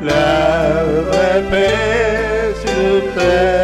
la paix sur terre.